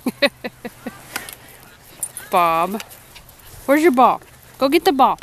Bob. Where's your ball? Go get the ball.